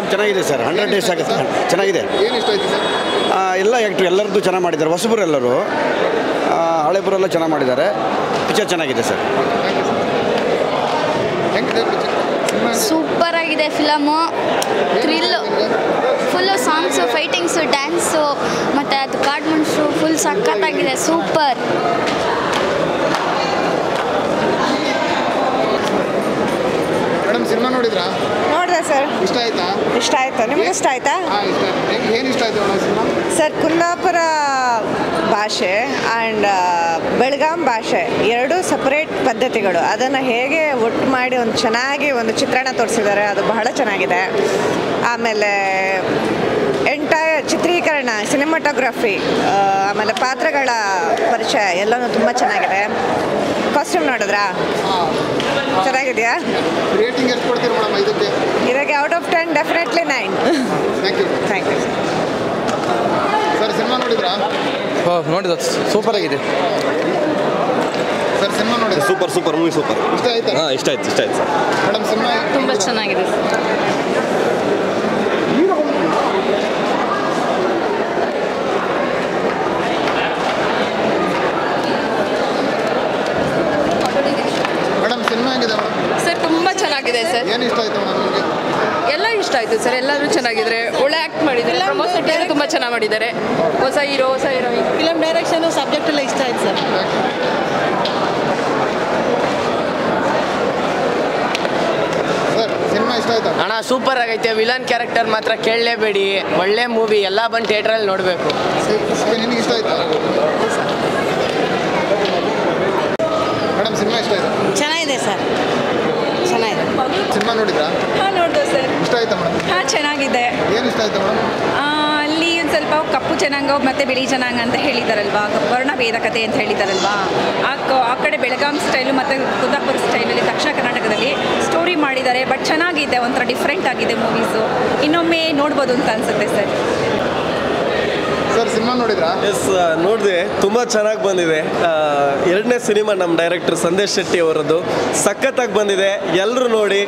Film ಚೆನ್ನಾಗಿದೆ sir. Hundred days ಆಗುತ್ತೆ. ಚೆನ್ನಾಗಿದೆ. ಏನು ಇಷ್ಟ ಆಯ್ತು ಸರ್? ಆ, ಎಲ್ಲ ಆ್ಯಕ್ಟ್ರು ಎಲ್ಲರದ್ದು ಚೆನ್ನಾಗಿ ಮಾಡಿದ್ದಾರೆ. ಹೊಸಬರು ಎಲ್ಲರೂ ಆ, ಹಳೆಬರೆಲ್ಲ ಚೆನ್ನಾಗಿ ಮಾಡಿದ್ದಾರೆ. ಪಿಕ್ಚರ್ ಚೆನ್ನಾಗಿದೆ ಸರ್. ಸೂಪರ್ ಆಗಿದೆ film thrill full songs fightings dance ಮತ್ತು ಅದು ಕಾರ್ಡ್ ಮನ್ಸು ಫುಲ್ ಸಖತ್ತಾಗಿದೆ. ಸೂಪರ್ ಮೇಡಮ್ ಸಿನಿಮಾ ನೋಡಿದ್ರಾ? ನೋಡಿದೆ ಸರ್? ಇಷ್ಟ ಆಯ್ತಾ? ಇಷ್ಟ ಆಯ್ತಾ? ನಿಮ್ಗೆ ಇಷ್ಟ ಆಯ್ತಾ? ಏನು ಇಷ್ಟ ಆಯ್ತು ಸರ್ ಕುಂದಾಪುರ ಭಾಷೆ ಆ್ಯಂಡ್ ಬೆಳಗಾಂ ಭಾಷೆ ಎರಡು ಸಪರೇಟ್ ಪದ್ಧತಿಗಳು. ಅದನ್ನು ಹೇಗೆ ಒಟ್ಟು ಮಾಡಿ ಒಂದು ಚೆನ್ನಾಗಿ ಒಂದು ಚಿತ್ರಣ ತೋರಿಸಿದ್ದಾರೆ ಅದು ಬಹಳ ಚೆನ್ನಾಗಿದೆ. ಆಮೇಲೆ ಎಂಟೈರ್ ಚಿತ್ರೀಕರಣ ಸಿನಿಮಾಟೋಗ್ರಫಿ ಆಮೇಲೆ ಪಾತ್ರಗಳ ಪರಿಚಯ ಎಲ್ಲನೂ ತುಂಬ ಚೆನ್ನಾಗಿದೆ. ಕಾಸ್ಟ್ಯೂಮ್ ನೋಡಿದ್ರಾ? ಚೆನ್ನಾಗಿದೆಯಾ? ರೇಟಿಂಗ್ ಎಷ್ಟು ಕೊಡ್ತೀರಾ ಮೇಡಮ್ ಇದಕ್ಕೆ ಇದಕ್ಕೆ out of ten definitely nine thank you thank you sir cinema ನೋಡಿದ್ರಾ? ನೋಡಿದ. ಸೂಪರ್ ಆಗಿದೆ. ಸರ್ ಸಿನಿಮಾ ನೋಡಿದ್ರಾ? ಸೂಪರ್ ಸೂಪರ್ ಮೂವಿ ಸೂಪರ್ ಇಷ್ಟ ಆಯ್ತಾ? ಹಾಂ ಇಷ್ಟ ಆಯ್ತು ಇಷ್ಟ ಆಯ್ತು ಸರ್ ಮೇಡಮ್ ಸಿನಿಮಾ ತುಂಬ ಚೆನ್ನಾಗಿದೆ ಮೇಡಮ್ ಸಿನಿಮಾ ಹೆಂಗಿದೆ ಮೇಡಮ್ ಸರ್ ತುಂಬ ಚೆನ್ನಾಗಿದೆ ಸರ್ ಏನು ಇಷ್ಟ ಆಯ್ತು ಮೇಡಮ್ ನಿಮಗೆ ಎಲ್ಲ ಇಷ್ಟ ಆಯಿತು ಸರ್ ಎಲ್ಲರೂ ಚೆನ್ನಾಗಿದ್ರೆ ಒಳ್ಳೆ ಆ್ಯಕ್ಟ್ ಮಾಡಿದ್ದಾರೆ. ಪ್ರಮೋಷನ್ ಟೈಮ್ ತುಂಬ ಚೆನ್ನಾಗಿ ಮಾಡಿದ್ದಾರೆ. ಹೊಸ ಹೀರೋ ಹೊಸ ಹೀರೋಯಿನ್ ಫಿಲಮ್ ಡೈರೆಕ್ಷನ್ ಸಬ್ಜೆಕ್ಟ್ ಎಲ್ಲ ಇಷ್ಟ ಆಯ್ತು ಸರ್. ಸರ್ ಸಿನಿಮಾ ಇಷ್ಟ ಆಯ್ತಾ? ಅಣ್ಣ ಸೂಪರ್ ಆಗೈತೆ. ವಿಲನ್ ಕ್ಯಾರೆಕ್ಟರ್ ಮಾತ್ರ ಕೇಳಲೇಬೇಡಿ. ಒಳ್ಳೆ ಮೂವಿ ಎಲ್ಲ ಬಂದು ಥಿಯೇಟ್ರಲ್ಲಿ ನೋಡಬೇಕು. ಇಷ್ಟ ಆಯ್ತಾ? ಮೇಡಮ್ ಸಿನಿಮಾ ಇಷ್ಟ ಆಯ್ತಾ? ಚೆನ್ನಾಗಿದೆ ಸರ್. ಚೆನ್ನಾಗಿದೆ. ಸಿನಿಮಾ ನೋಡಿದ್ರಾ? ಇಷ್ಟ ಆಯ್ತಾ ಮೇಡಮ್? ಹಾಂ ಚೆನ್ನಾಗಿದೆ. ಏನು ಇಷ್ಟ ಆಯ್ತಾ ಮೇಡಮ್? ಅಲ್ಲಿ ಒಂದು ಸ್ವಲ್ಪ ಕಪ್ಪು ಜನಾಂಗ ಮತ್ತು ಬಿಳಿ ಜನಾಂಗ ಅಂತ ಹೇಳಿದಾರಲ್ವಾ? ವರ್ಣ ಭೇದಕತೆ ಅಂತ ಹೇಳಿದಾರಲ್ವಾ? ಆ ಕ- ಆ ಕಡೆ ಬೆಳಗಾಂ ಸ್ಟೈಲು ಮತ್ತು ಕುಂದಾಪುರ ಸ್ಟೈಲಲ್ಲಿ ದಕ್ಷಿಣ ಕರ್ನಾಟಕದಲ್ಲಿ ಸ್ಟೋರಿ ಮಾಡಿದ್ದಾರೆ ಬಟ್ ಚೆನ್ನಾಗಿದೆ ಒಂಥರ ಡಿಫ್ರೆಂಟ್ ಆಗಿದೆ ಮೂವೀಸು ಇನ್ನೊಮ್ಮೆ ನೋಡ್ಬೋದು ಅಂತ ಅನಿಸುತ್ತೆ ಸರ್. ಸರ್, ಸಿನಿಮಾ ನೋಡಿದ್ರಾ? ಎಸ್ ನೋಡಿದೆ. ತುಂಬ ಚೆನ್ನಾಗಿ ಬಂದಿದೆ. ಎರಡನೇ ಸಿನಿಮಾ ನಮ್ಮ ಡೈರೆಕ್ಟರ್ ಸಂದೇಶ್ ಶೆಟ್ಟಿ ಅವರದ್ದು. ಸಖತ್ತಾಗಿ ಬಂದಿದೆ. ಎಲ್ಲರೂ ನೋಡಿ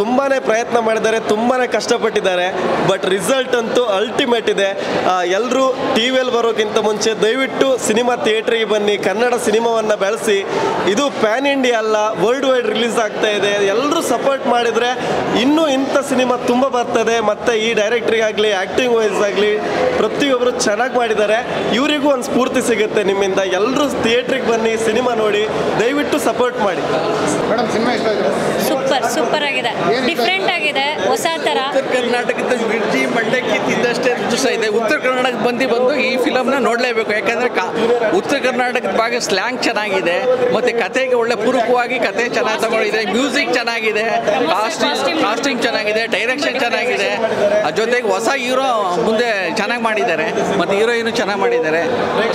ತುಂಬಾ ಪ್ರಯತ್ನ ಮಾಡಿದ್ದಾರೆ ತುಂಬಾ ಕಷ್ಟಪಟ್ಟಿದ್ದಾರೆ. ಬಟ್ ರಿಸಲ್ಟ್ ಅಂತೂ ಅಲ್ಟಿಮೇಟ್ ಇದೆ. ಎಲ್ಲರೂ ಟಿ ವಿಯಲ್ಲಿ ಬರೋಕ್ಕಿಂತ ಮುಂಚೆ ದಯವಿಟ್ಟು ಸಿನಿಮಾ ಥಿಯೇಟ್ರಿಗೆ ಬನ್ನಿ, ಕನ್ನಡ ಸಿನಿಮಾವನ್ನು ಬೆಳೆಸಿ. ಇದು ಪ್ಯಾನ್ ಇಂಡಿಯಾ ಅಲ್ಲ ವರ್ಲ್ಡ್ ವೈಡ್ ರಿಲೀಸ್ ಆಗ್ತಾ ಇದೆ. ಎಲ್ಲರೂ ಸಪೋರ್ಟ್ ಮಾಡಿದರೆ ಇನ್ನೂ ಇಂಥ ಸಿನಿಮಾ ತುಂಬ ಬರ್ತದೆ. ಮತ್ತು ಈ ಡೈರೆಕ್ಟ್ರಿಗಾಗಲಿ ಆ್ಯಕ್ಟಿಂಗ್ ವೈಸ್ ಆಗಲಿ ಪ್ರತಿಯೊಬ್ಬರು ಚೆನ್ನಾಗಿ ಮಾಡಿದ್ದಾರೆ. ಇವರಿಗೂ ಒಂದು ಸ್ಫೂರ್ತಿ ಸಿಗುತ್ತೆ ನಿಮ್ಮಿಂದ. ಎಲ್ಲರೂ ಥಿಯೇಟ್ರಿಗೆ ಬನ್ನಿ ಸಿನಿಮಾ ನೋಡಿ ದಯವಿಟ್ಟು ಸಪೋರ್ಟ್ ಮಾಡಿ. ಮೇಡಮ್ ಸಿನಿಮಾ ಇಷ್ಟ ಆಯ್ತಾ ಸೂಪರ್ ಸೂಪರ್ ಆಗಿದೆ. ಡಿಫ್ರೆಂಟ್ ಆಗಿದೆ. ಹೊಸ ಥರ. ಉತ್ತರ ಕರ್ನಾಟಕದ ಮಿರ್ಜಿ ಮಂಡಕ್ಕಿ ತಿಂದಷ್ಟೇ ರುಚಿಸ ಇದೆ. ಉತ್ತರ ಕರ್ನಾಟಕ ಬಂದು ಬಂದು ಈ ಫಿಲಮ್ನ ನೋಡಲೇಬೇಕು. ಯಾಕಂದರೆ ಕಾ ಉತ್ತರ ಕರ್ನಾಟಕದ ಭಾಗ ಸ್ಲ್ಯಾಂಗ್ ಚೆನ್ನಾಗಿದೆ. ಮತ್ತು ಕತೆಗೆ ಒಳ್ಳೆ ಪೂರ್ವಕವಾಗಿ ಕತೆ ಚೆನ್ನಾಗಿ ತಗೊಂಡಿದೆ ಮ್ಯೂಸಿಕ್ ಚೆನ್ನಾಗಿದೆ. ಕಾಸ್ಟಿಂಗ್ ಕಾಸ್ಟಿಂಗ್ ಚೆನ್ನಾಗಿದೆ. ಡೈರೆಕ್ಷನ್ ಚೆನ್ನಾಗಿದೆ. ಅದ್ರ ಜೊತೆಗೆ ಹೊಸ ಹೀರೋ ಮುಂದೆ ಚೆನ್ನಾಗಿ ಮಾಡಿದ್ದಾರೆ. ಮತ್ತು ಹೀರೋಯಿನು ಚೆನ್ನಾಗಿ ಮಾಡಿದ್ದಾರೆ.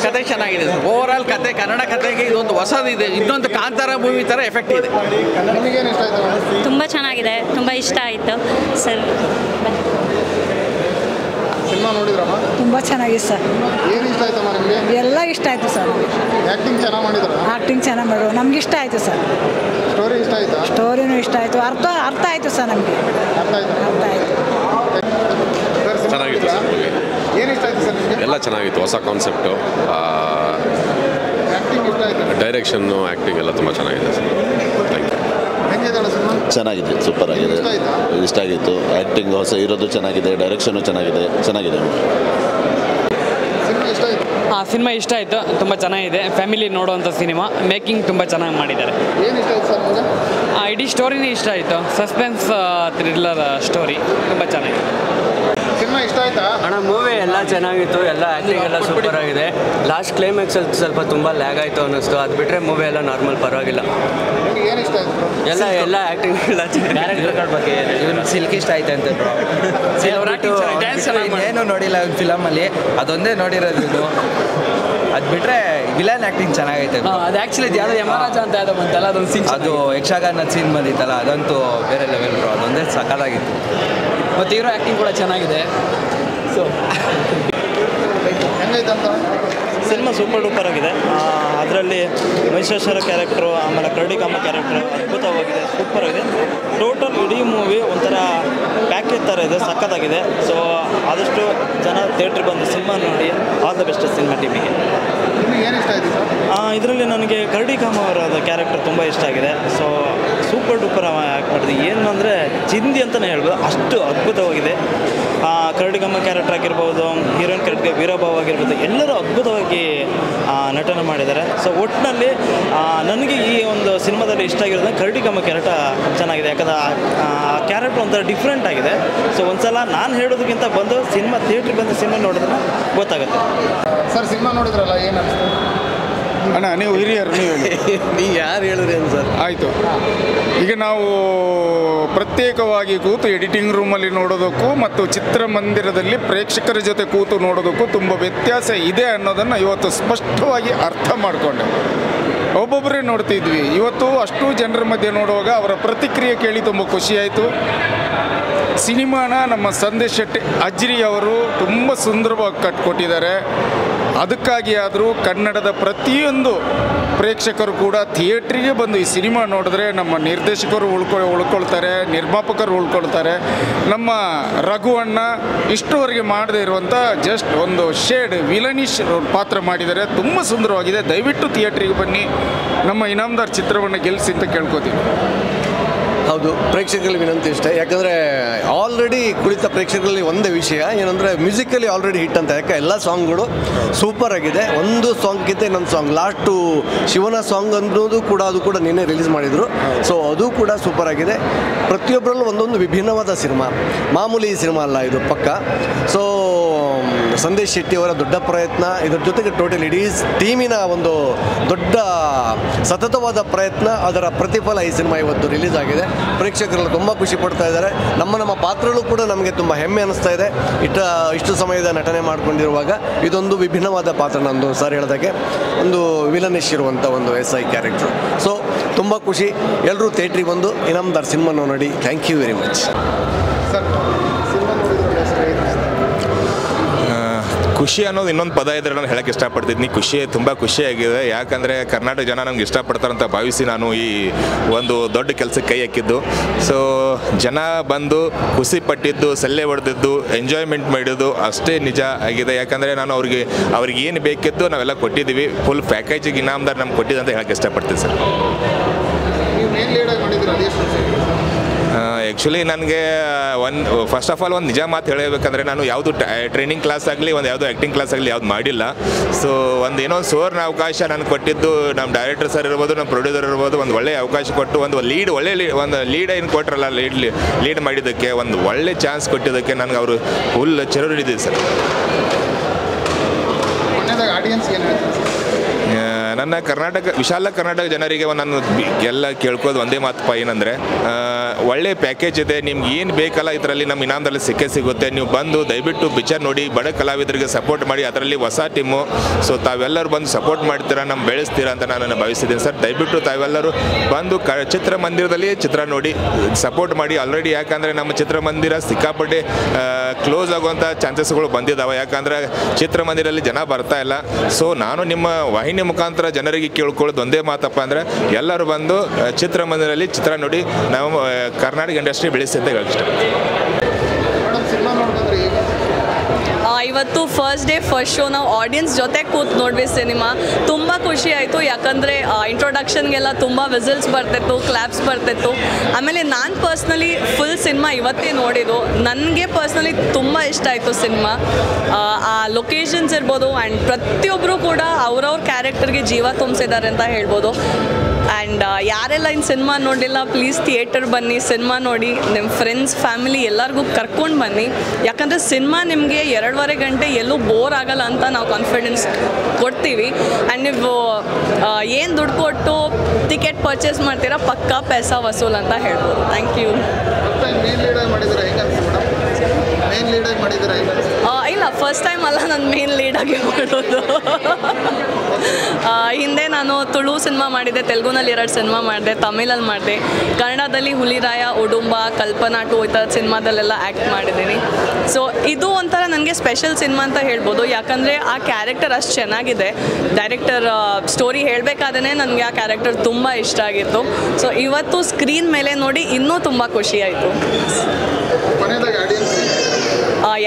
ಕತೆ ಚೆನ್ನಾಗಿದೆ. ಓವರ್ ಆಲ್ ಕತೆ ಕನ್ನಡ ಕತೆಗೆ ಇದೊಂದು ಹೊಸದಿದೆ ಇನ್ನೊಂದು ಕಾಂತಾರ ಮೂವಿ ಥರ ಎಫೆಕ್ಟ್ ಇದೆ. ತುಂಬ ಚೆನ್ನಾಗಿದೆ. ತುಂಬ ಇಷ್ಟ ಆಯಿತು. ಸರ್. ಸಿನಿಮಾ ನೋಡಿದ್ರಮ್ಮ? ತುಂಬ ಚೆನ್ನಾಗಿದೆ ಸರ್. ಏನು ಇಷ್ಟ ಆಯ್ತಮ್ಮ ನಿಮಗೆ? ಎಲ್ಲ ಇಷ್ಟ ಆಯಿತು ಸರ್. ಆ್ಯಕ್ಟಿಂಗ್ ಚೆನ್ನಾಗಿ ಮಾಡಿದ್ರು? ಆ್ಯಕ್ಟಿಂಗ್ ಚೆನ್ನಾಗಿ ಮಾಡೋ. ನಮ್ಗೆ ಇಷ್ಟ ಆಯಿತು ಸರ್. ಸ್ಟೋರಿ ಇಷ್ಟ ಆಯ್ತಾ? ಸ್ಟೋರಿನೂ ಇಷ್ಟ ಆಯಿತು. ಅರ್ಥ ಅರ್ಥ ಆಯಿತು ಸರ್ ನಮಗೆ. ಅರ್ಥ ಆಯಿತು? ಅರ್ಥ ಆಯಿತು. ಚೆನ್ನಾಗಿತ್ತು ಏನು ಇಷ್ಟ ಆಯಿತು ಸರ್ ನಿಮಗೆ? ಎಲ್ಲ ಚೆನ್ನಾಗಿತ್ತು. ಹೊಸ ಕಾನ್ಸೆಪ್ಟು ಆ್ಯಕ್ಟಿಂಗ್ ಇಷ್ಟ ಆಯ್ತಾ? ಡೈರೆಕ್ಷನ್ನು ಆ್ಯಕ್ಟಿಂಗ್ ಎಲ್ಲ ತುಂಬ ಚೆನ್ನಾಗಿದೆ ಸರ್. ಥ್ಯಾಂಕ್ ಯು ಚೆನ್ನಾಗಿದೆ ಸೂಪರ್ ಆಗಿದೆ. ಇಷ್ಟ ಆಗಿತ್ತು. ಆ್ಯಕ್ಟಿಂಗ್ ಹೊಸ ಇರೋದು ಚೆನ್ನಾಗಿದೆ ಡೈರೆಕ್ಷನು ಚೆನ್ನಾಗಿದೆ. ಚೆನ್ನಾಗಿದೆ. ಆ ಸಿನಿಮಾ ಇಷ್ಟ ಆಯಿತು. ತುಂಬ ಚೆನ್ನಾಗಿದೆ. ಫ್ಯಾಮಿಲಿ ನೋಡುವಂಥ ಸಿನಿಮಾ. ಮೇಕಿಂಗ್ ತುಂಬ ಚೆನ್ನಾಗಿ ಮಾಡಿದ್ದಾರೆ. ಏನು ಇಷ್ಟ ಆಯ್ತು ಸರ್ ಆ ಇಡೀ ಸ್ಟೋರಿನೇ ಇಷ್ಟ ಆಯಿತು. ಸಸ್ಪೆನ್ಸ್ ಥ್ರಿಲ್ಲರ್ ಸ್ಟೋರಿ ತುಂಬ ಚೆನ್ನಾಗಿದೆ. ಸಿನಿಮಾ ಇಷ್ಟ ಆಯ್ತಾ? ಅಣ್ಣ ಮೂವಿ ಎಲ್ಲ ಚೆನ್ನಾಗಿತ್ತು ಎಲ್ಲ ಆ್ಯಕ್ಟಿಂಗ್ ಎಲ್ಲ ಸೂಪರ್ ಆಗಿದೆ. ಲಾಸ್ಟ್ ಕ್ಲೈಮ್ಯಾಕ್ಸಲ್ಲಿ ಸ್ವಲ್ಪ ತುಂಬ ಲ್ಯಾಗ್ ಆಯಿತು ಅನ್ನಿಸ್ತು. ಅದು ಬಿಟ್ಟರೆ ಮೂವಿ ಎಲ್ಲ ನಾರ್ಮಲ್ ಪರವಾಗಿಲ್ಲ. ಏನು ಇಷ್ಟ ಆಯ್ತು ಎಲ್ಲ ಎಲ್ಲ ಆ್ಯಕ್ಟಿಂಗ್ ಎಲ್ಲ ಕ್ಯಾರೆಕ್ಟರ್ಗಳ ಬಗ್ಗೆ ಇವನು ಸಿಲ್ಕ್ ಇಷ್ಟ ಆಯ್ತು ಅಂತ ಏನು ನೋಡಿಲ್ಲ ಫಿಲಮಲ್ಲಿ ಅದೊಂದೇ ನೋಡಿರೋದು ಇದು ಅದು ಬಿಟ್ರೆ ವಿಲನ್ ಆ್ಯಕ್ಟಿಂಗ್ ಚೆನ್ನಾಗೈತೆ ಅದು ಆ್ಯಕ್ಚುಲಿ ಯಾವುದೋ ಯಮರಾಜ ಅಂತ ಯಾವುದೋ ಬಂತಲ್ಲ ಅದೊಂದು ಸೀನ್ ಅದು ಯಕ್ಷಗಾನ ಸೀನ್ ಬಂದಿತ್ತಲ್ಲ ಅದಂತೂ ಬೇರೆ ಲೆವೆಲ್ ಬ್ರೋ ಅದೊಂದೇ ಸಕಾಲಾಗಿತ್ತು ಮತ್ತು ಹೀರೋ ಆ್ಯಕ್ಟಿಂಗ್ ಕೂಡ ಚೆನ್ನಾಗಿದೆ. ಸೊ ಸಿನಿಮಾ ಸೂಪರ್ ಡೂಪರ್ ಆಗಿದೆ. ಅದರಲ್ಲಿ ಮಹಿಷೇಶ್ವರ ಕ್ಯಾರೆಕ್ಟ್ರು ಆಮೇಲೆ ಕರಡಿಕಾಮ ಕ್ಯಾರೆಕ್ಟ್ರು ಅದ್ಭುತವಾಗಿದೆ ಸೂಪರ್ ಆಗಿದೆ. ಟೋಟಲ್ ಇಡೀ ಮೂವಿ ಒಂಥರ ಪ್ಯಾಕೇಜ್ ಥರ ಇದೆ, ಸಖತ್ತಾಗಿದೆ. ಸೊ ಆದಷ್ಟು ಜನ ಥಿಯೇಟ್ರಿಗೆ ಬಂದು ಸಿನಿಮಾ ನೋಡಿ ಆಲ್ ದ ಬೆಸ್ಟ್ ಸಿನಿಮಾ ಟೀಮಿಗೆ ಇದರಲ್ಲಿ ನನಗೆ ಕರಡಿ ಕಾಮ ಅವರ ಕ್ಯಾರೆಕ್ಟರ್ ತುಂಬ ಇಷ್ಟ ಆಗಿದೆ. ಸೊ ಸೂಪರ್ ಡೂಪರ್ ಆ್ಯಕ್ಟ್ ಮಾಡಿದೆ ಏನು ಅಂದರೆ ಚಿಂದಿ ಅಂತಲೇ ಹೇಳ್ಬೋದು. ಅಷ್ಟು ಅದ್ಭುತವಾಗಿದೆ. ಆ, ಕರಡಿ ಕಾಮ ಕ್ಯಾರೆಕ್ಟರ್ ಆಗಿರ್ಬೋದು ಹೀರೋಯಿನ್ ಕ್ಯಾರೆಕ್ಟರ್ ವೀರಭಾವ್ ಆಗಿರ್ಬೋದು ಎಲ್ಲರೂ ಅದ್ಭುತವಾಗಿ ನಟನೆ ಮಾಡಿದ್ದಾರೆ. ಸೊ ಒಟ್ಟಿನಲ್ಲಿ ನನಗೆ ಈ ಒಂದು ಸಿನಿಮಾದಲ್ಲಿ ಇಷ್ಟ ಆಗಿರೋದು ಕರಡಿಗಮ್ಮ ಕ್ಯಾರೆಕ್ಟರ್ ಚೆನ್ನಾಗಿದೆ. ಯಾಕಂದ್ರೆ ಆ ಕ್ಯಾರೆಕ್ಟರ್ ಒಂಥರ ಡಿಫ್ರೆಂಟ್ ಆಗಿದೆ. ಸೊ ಒಂದ್ಸಲ ನಾನು ಹೇಳೋದಕ್ಕಿಂತ ಬಂದು ಸಿನಿಮಾ ಥಿಯೇಟ್ರಿಗೆ ಬಂದು ಸಿನಿಮಾ ನೋಡಿದ್ರೆ ಗೊತ್ತಾಗುತ್ತೆ. ಸರ್ ಸಿನಿಮಾ ನೋಡಿದ್ರಲ್ಲ ಏನು ಅನಿಸ್ತು? ಅಣ್ಣ ನೀವು ಹಿರಿಯರು ನೀವು ನೀ ಯಾರು ಹೇಳಿದ್ರಿ ಸರ್? ಆಯಿತು. ಈಗ ನಾವು ಪ್ರತ್ಯೇಕವಾಗಿ ಕೂತು ಎಡಿಟಿಂಗ್ ರೂಮಲ್ಲಿ ನೋಡೋದಕ್ಕೂ ಮತ್ತು ಚಿತ್ರಮಂದಿರದಲ್ಲಿ ಪ್ರೇಕ್ಷಕರ ಜೊತೆ ಕೂತು ನೋಡೋದಕ್ಕೂ ತುಂಬ ವ್ಯತ್ಯಾಸ ಇದೆ ಅನ್ನೋದನ್ನು ಇವತ್ತು ಸ್ಪಷ್ಟವಾಗಿ ಅರ್ಥ ಮಾಡಿಕೊಂಡೆ. ಒಬ್ಬೊಬ್ಬರೇ ನೋಡ್ತಿದ್ವಿ. ಇವತ್ತು ಅಷ್ಟು ಜನರ ಮಧ್ಯೆ ನೋಡುವಾಗ ಅವರ ಪ್ರತಿಕ್ರಿಯೆ ಕೇಳಿ ತುಂಬ ಖುಷಿಯಾಯಿತು ಸಿನಿಮಾನ ನಮ್ಮ ಸಂದೇಶ್ ಶೆಟ್ಟಿ, ಅಜ್ರಿ ಅವರು ತುಂಬ ಸುಂದರವಾಗಿ ಕಟ್ಕೊಟ್ಟಿದ್ದಾರೆ ಅದಕ್ಕಾಗಿ ಆದರೂ ಕನ್ನಡದ ಪ್ರತಿಯೊಂದು ಪ್ರೇಕ್ಷಕರು ಕೂಡ ಥಿಯೇಟ್ರಿಗೆ ಬಂದು ಈ ಸಿನಿಮಾ ನೋಡಿದ್ರೆ ನಮ್ಮ ನಿರ್ದೇಶಕರು ಉಳ್ಕೊ, ಉಳ್ಕೊಳ್ತಾರೆ, ನಿರ್ಮಾಪಕರು ಉಳ್ಕೊಳ್ತಾರೆ. ನಮ್ಮ ರಘುವಣ್ಣ ಇಷ್ಟುವರೆಗೆ ಮಾಡದೇ ಇರುವಂಥ ಜಸ್ಟ್ ಒಂದು ಶೇಡ್ ವಿಲನಿಶ್ ಪಾತ್ರ ಮಾಡಿದ್ದಾರೆ. ತುಂಬ ಸುಂದರವಾಗಿದೆ. ದಯವಿಟ್ಟು ಥಿಯೇಟ್ರಿಗೆ ಬನ್ನಿ. ನಮ್ಮ ಇನಾಮದಾರ್ ಚಿತ್ರವನ್ನು ಗೆಲ್ಲಿಸಿ ಅಂತ ಕೇಳ್ಕೊತೀವಿ. ಹೌದು, ಪ್ರೇಕ್ಷಕರಲ್ಲಿ ವಿನಂತಿ ಇಷ್ಟೇ ಯಾಕಂದರೆ ಆಲ್ರೆಡಿ ಕುಳಿತ ಪ್ರೇಕ್ಷಕರಲ್ಲಿ ಒಂದೇ ವಿಷಯ, ಏನಂದರೆ ಮ್ಯೂಸಿಕಲಿ ಆಲ್ರೆಡಿ ಹಿಟ್ ಅಂತ. ಯಾಕೆ? ಎಲ್ಲ ಸಾಂಗ್ಗಳು ಸೂಪರ್ ಆಗಿದೆ. ಒಂದು ಸಾಂಗ್ಗಿಂತ ಇನ್ನೊಂದು ಸಾಂಗ್ ಲಾಸ್ಟು ಶಿವನ ಸಾಂಗ್ ಅನ್ನೋದು ಕೂಡ ಅದು ಕೂಡ ನಿನ್ನೆ ರಿಲೀಸ್ ಮಾಡಿದರು. ಸೊ ಅದು ಕೂಡ ಸೂಪರ್ ಆಗಿದೆ. ಪ್ರತಿಯೊಬ್ಬರಲ್ಲೂ ಒಂದೊಂದು ವಿಭಿನ್ನವಾದ ಸಿನಿಮಾ. ಮಾಮೂಲಿ ಸಿನಿಮಾ ಅಲ್ಲ, ಇದು ಪಕ್ಕ. ಸೊ ಸಂದೇಶ್ ಶೆಟ್ಟಿ ಅವರ ದೊಡ್ಡ ಪ್ರಯತ್ನ. ಇದರ ಜೊತೆಗೆ ಟೋಟಲ್ ಇಡೀ ಟೀಮಿನ ಒಂದು ದೊಡ್ಡ ಸತತವಾದ ಪ್ರಯತ್ನ, ಅದರ ಪ್ರತಿಫಲ ಈ ಸಿನಿಮಾ ಇವತ್ತು ರಿಲೀಸ್ ಆಗಿದೆ. ಪ್ರೇಕ್ಷಕರೆಲ್ಲ ತುಂಬ ಖುಷಿ ಪಡ್ತಾ ಇದ್ದಾರೆ. ನಮ್ಮ ನಮ್ಮ ಪಾತ್ರಗಳು ಕೂಡ ನಮಗೆ ತುಂಬ ಹೆಮ್ಮೆ ಅನಿಸ್ತಾ ಇದೆ. ಇಟ್ಟ ಇಷ್ಟು ಸಮಯದ ನಟನೆ ಮಾಡಿಕೊಂಡಿರುವಾಗ ಇದೊಂದು ವಿಭಿನ್ನವಾದ ಪಾತ್ರ ನಂದು ಸರ್ ಹೇಳಿದಾಗೆ ಒಂದು ವಿಲನಿಶ್ ಇರುವಂಥ ಒಂದು ಎಸ್ ಐ ಕ್ಯಾರೆಕ್ಟ್ರು. ಸೊ, ತುಂಬ ಖುಷಿ. ಎಲ್ಲರೂ ಥಿಯೇಟ್ರಿಗೆ ಬಂದು ಇನಮ್ದಾರ್ ಸಿನಿಮಾನ ನೋಡಿ. Thank you very much. ಖುಷಿ ಅನ್ನೋದು ಇನ್ನೊಂದು ಪದ ಇದ್ರೆ ನಾನು ಹೇಳಕ್ಕೆ ಇಷ್ಟಪಡ್ತಿದ್ನಿ. ಖುಷಿ, ತುಂಬ ಖುಷಿಯಾಗಿದೆ ಯಾಕಂದರೆ ಕರ್ನಾಟಕ ಜನ ನಮ್ಗೆ ಇಷ್ಟಪಡ್ತಾರಂತ ಭಾವಿಸಿ ನಾನು ಈ ಒಂದು ದೊಡ್ಡ ಕೆಲಸಕ್ಕೆ ಕೈ ಹಾಕಿದ್ದು. ಸೊ ಜನ ಬಂದು ಖುಷಿ ಪಟ್ಟಿದ್ದು, ಸಲ್ಲೆ ಹೊಡೆದಿದ್ದು ಎಂಜಾಯ್ಮೆಂಟ್ ಮಾಡಿದ್ದು ಅಷ್ಟೇ ನಿಜ ಆಗಿದೆ. ಯಾಕಂದರೆ ನಾನು ಅವ್ರಿಗೆ ಅವ್ರಿಗೆ ಏನು ಬೇಕಿತ್ತು ನಾವೆಲ್ಲ ಕೊಟ್ಟಿದ್ದೀವಿ. ಫುಲ್ ಪ್ಯಾಕೇಜಿಗೆ ಇನಾಮ್ದಾರ್ ನಮ್ಗೆ ಕೊಟ್ಟಿದ್ದು ಅಂತ ಹೇಳಕ್ಕೆ ಇಷ್ಟಪಡ್ತೀನಿ ಸರ್. ಆ್ಯಕ್ಚುಲಿ ನನಗೆ ಒಂದು ಫಸ್ಟ್ ಆಫ್ ಆಲ್ ಒಂದು ನಿಜ ಮಾತು ಹೇಳಬೇಕಂದ್ರೆ ನಾನು ಯಾವುದು ಟ್ರೈನಿಂಗ್ ಕ್ಲಾಸ್ ಆಗಲಿ, ಒಂದು ಯಾವುದು ಆ್ಯಕ್ಟಿಂಗ್ ಕ್ಲಾಸ್ ಆಗಲಿ ಯಾವ್ದು ಮಾಡಿಲ್ಲ. ಸೊ ಒಂದು ಏನೋ ಒಂದು ಸುವರ್ಣ ಅವಕಾಶ ನನಗೆ ಕೊಟ್ಟಿದ್ದು ನಮ್ಮ ಡೈರೆಕ್ಟರ್ ಸರ್ ಇರ್ಬೋದು ನಮ್ಮ ಪ್ರೊಡ್ಯೂಸರ್ ಇರ್ಬೋದು, ಒಂದು ಒಳ್ಳೆಯ ಅವಕಾಶ ಕೊಟ್ಟು, ಒಂದು ಲೀಡ್ ಒಳ್ಳೆ ಒಂದು ಲೀಡ್ ಏನು ಕೊಟ್ಟರಲ್ಲ ಲೀಡ್ ಲೀಡ್ ಮಾಡಿದ್ದಕ್ಕೆ, ಒಂದು ಒಳ್ಳೆ ಚಾನ್ಸ್ ಕೊಟ್ಟಿದ್ದಕ್ಕೆ ನನಗೆ ಅವರು ಫುಲ್ ಚಿರರಿದ್ದೀವಿ ಸರ್. ಮೊನ್ನೆದಾಗ ಆಡಿಯನ್ಸ್ ಏನು ಹೇಳ್ತಾರೆ? ಸರ್ ನನ್ನ ಕರ್ನಾಟಕ, ವಿಶಾಲ ಕರ್ನಾಟಕ ಜನರಿಗೆ ನಾನು ಎಲ್ಲ ಕೇಳ್ಕೋದು ಒಂದೇ ಮಾತಪ್ಪ ಏನಂದರೆ ಒಳ್ಳೆ ಪ್ಯಾಕೇಜ್ ಇದೆ, ನಿಮ್ಗೆ ಏನು ಬೇಕಲ್ಲ ಇದರಲ್ಲಿ ನಮ್ಮ ಇನಾಮದಲ್ಲಿ ಸಿಕ್ಕೇ ಸಿಗುತ್ತೆ. ನೀವು ಬಂದು ದಯವಿಟ್ಟು ಪಿಕ್ಚರ್ ನೋಡಿ, ಬಡ ಕಲಾವಿದರಿಗೆ ಸಪೋರ್ಟ್ ಮಾಡಿ, ಅದರಲ್ಲಿ ಹೊಸ ಟೀಮು ಸೊ ತಾವೆಲ್ಲರೂ ಬಂದು ಸಪೋರ್ಟ್ ಮಾಡ್ತೀರಾ ನಮ್ಮ ಬೆಳೆಸ್ತೀರಾ ಅಂತ ನಾನು ಭಾವಿಸಿದ್ದೀನಿ ಸರ್. ದಯವಿಟ್ಟು ತಾವೆಲ್ಲರೂ ಬಂದು ಕ ಚಿತ್ರಮಂದಿರದಲ್ಲಿ ಚಿತ್ರ ನೋಡಿ ಸಪೋರ್ಟ್ ಮಾಡಿ. ಆಲ್ರೆಡಿ ಯಾಕಂದರೆ ನಮ್ಮ ಚಿತ್ರಮಂದಿರ ಸಿಕ್ಕಾಪಟ್ಟೆ ಕ್ಲೋಸ್ ಆಗುವಂಥ ಚಾನ್ಸಸ್ಗಳು ಬಂದಿದ್ದಾವೆ ಯಾಕಂದರೆ ಚಿತ್ರಮಂದಿರಲ್ಲಿ ಜನ ಬರ್ತಾ ಇಲ್ಲ. ಸೊ ನಾನು ನಿಮ್ಮ ವಾಹಿನಿ ಮುಖಾಂತರ ಜನರಿಗೆ ಕೇಳ್ಕೊಳ್ಳೋದು ಒಂದೇ ಮಾತಪ್ಪ ಅಂದರೆ ಎಲ್ಲರೂ ಬಂದು ಚಿತ್ರಮಂದಿರಲ್ಲಿ ಚಿತ್ರ ನೋಡಿ ನಾವು ಕರ್ನಾಟಕ ಇಂಡಸ್ಟ್ರಿ ಬೆಳೆಸಿದ್ದೆ ಅಂತ ಹೇಳಕ್ಕೆ ಇಷ್ಟಪಡ್ತೀನಿ. ಮೇಡಮ್ ಸಿನಿಮಾ ನೋಡ್ಕೊಂಡ್ರೆ ಈಗ ಆ, ಇವತ್ತು ಫಸ್ಟ್ ಡೇ ಫಸ್ಟ್ ಶೋ ನಾವು ಆಡಿಯನ್ಸ್ ಜೊತೆ ಕೂತ್ ನೋಡ್ವಿ ಸಿನಿಮಾ ತುಂಬ ಖುಷಿ ಆಯಿತು. ಯಾಕಂದರೆ ಇಂಟ್ರೊಡಕ್ಷನ್ಗೆಲ್ಲ ತುಂಬ ವಿಸಿಲ್ಸ್ ಬರ್ತಿತ್ತು ಕ್ಲಾಪ್ಸ್ ಬರ್ತಿತ್ತು. ಆಮೇಲೆ ನಾನು ಪರ್ಸ್ನಲಿ ಫುಲ್ ಸಿನಿಮಾ ಇವತ್ತೇ ನೋಡಿದ್ದು. ನನಗೆ ಪರ್ಸ್ನಲಿ ತುಂಬ ಇಷ್ಟ ಆಯಿತು ಸಿನಿಮಾ ಆ ಲೊಕೇಶನ್ಸ್ ಇರ್ಬೋದು ಆ್ಯಂಡ್ ಪ್ರತಿಯೊಬ್ಬರು ಕೂಡ ಅವ್ರವ್ರ ಕ್ಯಾರೆಕ್ಟರ್ಗೆ ಜೀವ ತುಂಬಿಸಿದ್ದಾರೆ ಅಂತ ಹೇಳ್ಬೋದು. ಆ್ಯಂಡ್ ಯಾರೆಲ್ಲ ಇನ್ನು ಸಿನಿಮಾ ನೋಡಿಲ್ಲ ಪ್ಲೀಸ್ ಥಿಯೇಟರ್ ಬನ್ನಿ ಸಿನಿಮಾ ನೋಡಿ. ನಿಮ್ಮ ಫ್ರೆಂಡ್ಸ್ ಫ್ಯಾಮಿಲಿ ಎಲ್ಲರಿಗೂ ಕರ್ಕೊಂಡು ಬನ್ನಿ. ಯಾಕಂದರೆ ಸಿನಿಮಾ ನಿಮಗೆ ಎರಡೂವರೆ ಗಂಟೆ ಎಲ್ಲೂ ಬೋರ್ ಆಗಲ್ಲ ಅಂತ ನಾವು ಕಾನ್ಫಿಡೆನ್ಸ್ ಕೊಡ್ತೀವಿ. ಆ್ಯಂಡ್ ನೀವು ಏನು ದುಡ್ಡು ಕೊಟ್ಟು ಟಿಕೆಟ್ ಪರ್ಚೇಸ್ ಮಾಡ್ತೀರಾ, ಪಕ್ಕಾ ಪೈಸಾ ವಸೂಲ್ ಅಂತ ಹೇಳ್ಬೋದು. ಥ್ಯಾಂಕ್ ಯು ಮೇನ್ ಲೀಡಾಗಿ ಮಾಡಿದ್ರೆ ಮೇನ್ ಲೀಡಾಗಿ ಮಾಡಿದ್ರೆ ಇಲ್ಲ ಫಸ್ಟ್ ಟೈಮ್ ಅಲ್ಲ, ನಾನು ಮೇನ್ ಲೀಡಾಗಿ ಮಾಡೋದು. ಹಿಂದೆ ನಾನು ತುಳು ಸಿನಿಮಾ ಮಾಡಿದ್ದೆ, ತೆಲುಗುನಲ್ಲಿ ಎರಡು ಸಿನಿಮಾ ಮಾಡಿದೆ, ತಮಿಳಲ್ಲಿ ಮಾಡಿದೆ. ಕನ್ನಡದಲ್ಲಿ ಹುಲಿರಾಯ, ಉಡುಂಬ, ಕಲ್ಪನಾ ಟು ಈ ಥರದ ಸಿನಿಮಾದಲ್ಲೆಲ್ಲ ಆ್ಯಕ್ಟ್ ಮಾಡಿದ್ದೀನಿ. ಸೊ ಇದು ಒಂಥರ ನನಗೆ ಸ್ಪೆಷಲ್ ಸಿನಿಮಾ ಅಂತ ಹೇಳ್ಬೋದು. ಯಾಕಂದರೆ ಆ ಕ್ಯಾರೆಕ್ಟರ್ ಅಷ್ಟು ಚೆನ್ನಾಗಿದೆ. ಡೈರೆಕ್ಟರ್ ಸ್ಟೋರಿ ಹೇಳಬೇಕಾದ್ರೆ ನನಗೆ ಆ ಕ್ಯಾರೆಕ್ಟರ್ ತುಂಬ ಇಷ್ಟ ಆಗಿತ್ತು. ಸೊ ಇವತ್ತು ಸ್ಕ್ರೀನ್ ಮೇಲೆ ನೋಡಿ ಇನ್ನೂ ತುಂಬ ಖುಷಿ ಆಯಿತು ಕೊನೆಯದಾಗಿ ಆಡಿಯನ್ಸ್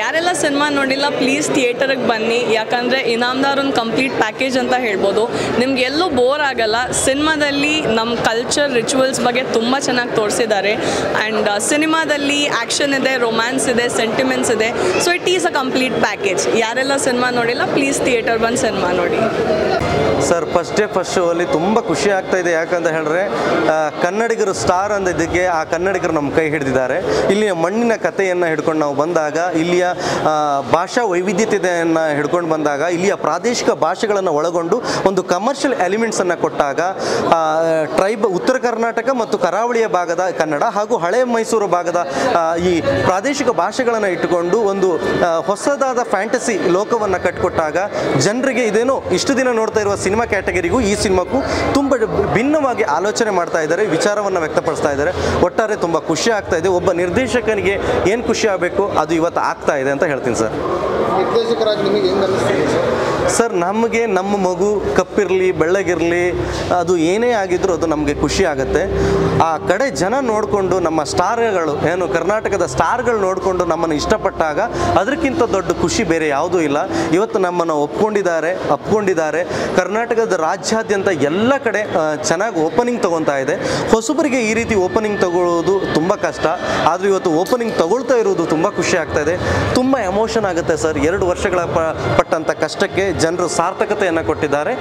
ಯಾರೆಲ್ಲ ಸಿನಿಮಾ ನೋಡಿಲ್ಲ ಪ್ಲೀಸ್ ಥಿಯೇಟರ್ಗೆ ಬನ್ನಿ. ಯಾಕಂದರೆ ಇನಾಮ್ದಾರ್ ಒಂದು ಕಂಪ್ಲೀಟ್ ಪ್ಯಾಕೇಜ್ ಅಂತ ಹೇಳ್ಬೋದು. ನಿಮ್ಗೆ ಎಲ್ಲೂ ಬೋರ್ ಆಗಲ್ಲ. ಸಿನಿಮಾದಲ್ಲಿ ನಮ್ಮ ಕಲ್ಚರ್ ರಿಚುವಲ್ಸ್ ಬಗ್ಗೆ ತುಂಬ ಚೆನ್ನಾಗಿ ತೋರಿಸಿದ್ದಾರೆ. ಆ್ಯಂಡ್ ಸಿನಿಮಾದಲ್ಲಿ ಆ್ಯಕ್ಷನ್ ಇದೆ ರೊಮ್ಯಾನ್ಸ್ ಇದೆ ಸೆಂಟಿಮೆಂಟ್ಸ್ ಇದೆ. So it is a complete package ಯಾರೆಲ್ಲ ಸಿನಿಮಾ ನೋಡಿಲ್ಲ ಪ್ಲೀಸ್ ಥಿಯೇಟರ್ ಬಂದು ಸಿನಿಮಾ ನೋಡಿ. Sir first day first show ಅಲ್ಲಿ ತುಂಬ ಖುಷಿ ಆಗ್ತಾ ಇದೆ. ಯಾಕಂತ ಹೇಳಿದ್ರೆ ಕನ್ನಡಿಗರು ಸ್ಟಾರ್ ಅಂದಿದ್ದಕ್ಕೆ ಆ ಕನ್ನಡಿಗರು ನಮ್ಮ ಕೈ ಹಿಡಿದಿದ್ದಾರೆ. ಇಲ್ಲಿಯ ಮಣ್ಣಿನ ಕಥೆಯನ್ನು ಹಿಡ್ಕೊಂಡು ನಾವು ಬಂದಾಗ, ಇಲ್ಲಿಯ ಭಾಷಾ ವೈವಿಧ್ಯತೆಯನ್ನು ಹಿಡ್ಕೊಂಡು ಬಂದಾಗ, ಇಲ್ಲಿಯ ಪ್ರಾದೇಶಿಕ ಭಾಷೆಗಳನ್ನು ಒಳಗೊಂಡು ಒಂದು ಕಮರ್ಷಿಯಲ್ ಎಲಿಮೆಂಟ್ಸನ್ನು ಕೊಟ್ಟಾಗ ಟ್ರೈಬ್ ಉತ್ತರ ಕರ್ನಾಟಕ ಮತ್ತು ಕರಾವಳಿಯ ಭಾಗದ ಕನ್ನಡ ಹಾಗೂ ಹಳೆ ಮೈಸೂರು ಭಾಗದ ಈ ಪ್ರಾದೇಶಿಕ ಭಾಷೆಗಳನ್ನು ಇಟ್ಟುಕೊಂಡು ಒಂದು ಹೊಸದಾದ ಫ್ಯಾಂಟಸಿ ಲೋಕವನ್ನು ಕಟ್ಟಿಕೊಟ್ಟಾಗ ಜನರಿಗೆ ಇದೇನೋ ಇಷ್ಟು ದಿನ ನೋಡ್ತಾ ಇರುವ ಸಿನಿಮಾ ಕ್ಯಾಟಗರಿಗೂ ಈ ಸಿನಿಮಾಕ್ಕೂ ತುಂಬ ಭಿನ್ನವಾಗಿ ಆಲೋಚನೆ ಮಾಡ್ತಾ ಇದ್ದಾರೆ. ವಿಚಾರವನ್ನು ವ್ಯಕ್ತಪಡಿಸ್ತಾ ಇದ್ದಾರೆ. ಒಟ್ಟಾರೆ ತುಂಬ ಖುಷಿ ಆಗ್ತಾ ಇದೆ. ಒಬ್ಬ ನಿರ್ದೇಶಕನಿಗೆ ಏನು ಖುಷಿ ಆಗಬೇಕು? ಅದು ಇವತ್ತು ಆಗ್ತಾ ಇದೆ ಅಂತ ಹೇಳ್ತೀನಿ ಸರ್. ನಿರ್ದೇಶಕರಾಗಿ ನಿಮಗೆ ಹೆಂಗೆ ಅನಿಸ್ತಿದೆ ಸರ್? ಸರ್, ನಮಗೆ ನಮ್ಮ ಮಗು ಕಪ್ಪಿರಲಿ, ಬೆಳ್ಳಗಿರಲಿ, ಅದು ಏನೇ ಆಗಿದ್ರೂ ಅದು ನಮಗೆ ಖುಷಿ ಆಗುತ್ತೆ. ಆ ಕಡೆ ಜನ ನೋಡಿಕೊಂಡು ನಮ್ಮ ಸ್ಟಾರ್ಗಳು, ಏನು ಕರ್ನಾಟಕದ ಸ್ಟಾರ್ಗಳು ನೋಡಿಕೊಂಡು ನಮ್ಮನ್ನು ಇಷ್ಟಪಟ್ಟಾಗ ಅದಕ್ಕಿಂತ ದೊಡ್ಡ ಖುಷಿ ಬೇರೆ ಯಾವುದೂ ಇಲ್ಲ. ಇವತ್ತು ನಮ್ಮನ್ನು ಒಪ್ಕೊಂಡಿದ್ದಾರೆ, ಅಪ್ಕೊಂಡಿದ್ದಾರೆ. ಕರ್ನಾಟಕದ ರಾಜ್ಯಾದ್ಯಂತ ಎಲ್ಲ ಕಡೆ ಚೆನ್ನಾಗಿ ಓಪನಿಂಗ್ ತಗೊತಾ ಇದೆ. ಹೊಸಬರಿಗೆ ಈ ರೀತಿ ಓಪನಿಂಗ್ ತಗೊಳ್ಳೋದು ತುಂಬ ಕಷ್ಟ. ಆದರೂ ಇವತ್ತು ಓಪನಿಂಗ್ ತಗೊಳ್ತಾ ಇರೋದು ತುಂಬ ಖುಷಿ ಆಗ್ತಾ ಇದೆ. ತುಂಬ ಎಮೋಷನ್ ಆಗುತ್ತೆ ಸರ್. ಎರಡು ವರ್ಷಗಳ ಪಟ್ಟಂಥ ಕಷ್ಟಕ್ಕೆ ಜನರು ಸಾರ್ಥಕತೆಯನ್ನು ಕೊಟ್ಟಿದ್ದಾರೆ.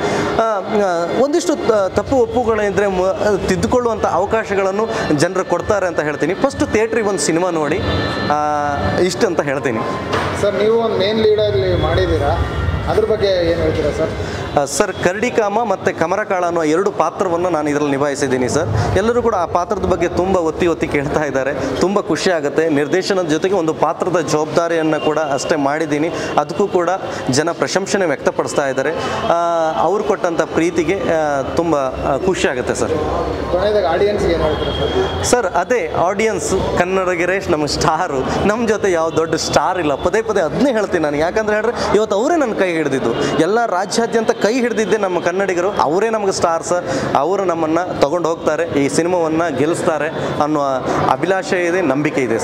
ಒಂದಿಷ್ಟು ತಪ್ಪು ಒಪ್ಪುಗಳಿದ್ರೆ ಮ- ತಿದ್ದುಕೊಳ್ಳುವಂಥ ಅವಕಾಶಗಳನ್ನು ಜನರು ಕೊಡ್ತಾರೆ ಅಂತ ಹೇಳ್ತೀನಿ. ಫಸ್ಟ್ ಥಿಯೇಟ್ರಿಗೆ ಒಂದು ಸಿನಿಮಾ ನೋಡಿ. ಇಷ್ಟು ಅಂತ ಹೇಳ್ತೀನಿ. ಸರ್, ನೀವು ಒಂದು ಮೇನ್ ಲೀಡಲ್ಲಿ ಮಾಡಿದ್ದೀರಾ? ಅದ್ರ ಬಗ್ಗೆ ಏನು ಹೇಳ್ತೀರಾ ಸರ್? ಸರ್ ಕರಡಿಕಾಮ ಮತ್ತು ಕಮರಕಾಳ ಅನ್ನೋ ಎರಡು ಪಾತ್ರವನ್ನು ನಾನು ಇದರಲ್ಲಿ ನಿಭಾಯಿಸಿದ್ದೀನಿ ಸರ್. ಎಲ್ಲರೂ ಕೂಡ ಆ ಪಾತ್ರದ ಬಗ್ಗೆ ತುಂಬ ಒತ್ತಿ ಒತ್ತಿ ಕೇಳ್ತಾ ಇದ್ದಾರೆ. ತುಂಬ ಖುಷಿ ಆಗುತ್ತೆ. ನಿರ್ದೇಶನದ ಜೊತೆಗೆ ಒಂದು ಪಾತ್ರದ ಜವಾಬ್ದಾರಿಯನ್ನು ಕೂಡ ಅಷ್ಟೇ ಮಾಡಿದ್ದೀನಿ. ಅದಕ್ಕೂ ಕೂಡ ಜನ ಪ್ರಶಂಸನೆ ವ್ಯಕ್ತಪಡಿಸ್ತಾ ಇದ್ದಾರೆ. ಅವ್ರು ಕೊಟ್ಟಂಥ ಪ್ರೀತಿಗೆ ತುಂಬ ಖುಷಿ ಆಗುತ್ತೆ ಸರ್. ಸರ್? ಸರ್ ಅದೇ ಆಡಿಯನ್ಸ್ ಕನ್ನಡಗಿರೇಶ್ ನಮ್ಮ ಸ್ಟಾರು. ನಮ್ಮ ಜೊತೆ ಯಾವ ದೊಡ್ಡ ಸ್ಟಾರ್ ಇಲ್ಲ. ಪದೇ ಪದೇ ಅದನ್ನೇ ಹೇಳ್ತೀನಿ ನಾನು. ಯಾಕಂದ್ರೆ ಹೇಳಿದ್ರೆ ಇವತ್ತು ಅವರೇ ನನ್ನ ಕೈ ಹಿಡಿದಿದ್ದು. ಎಲ್ಲ ರಾಜ್ಯಾದ್ಯಂತ ಕೈ ಹಿಡಿದಿದ್ದೆ ನಮ್ಮ ಕನ್ನಡಿಗರು. ಅವರೇ ನಮಗೆ ಸ್ಟಾರ್ಸ್ ಅವರು ನಮ್ಮನ್ನು ತಗೊಂಡು ಹೋಗ್ತಾರೆ, ಈ ಸಿನಿಮಾವನ್ನು ಗೆಲ್ಲಿಸ್ತಾರೆ ಅನ್ನೋ ಅಭಿಲಾಷೆ ಇದೆ, ನಂಬಿಕೆ ಇದೆ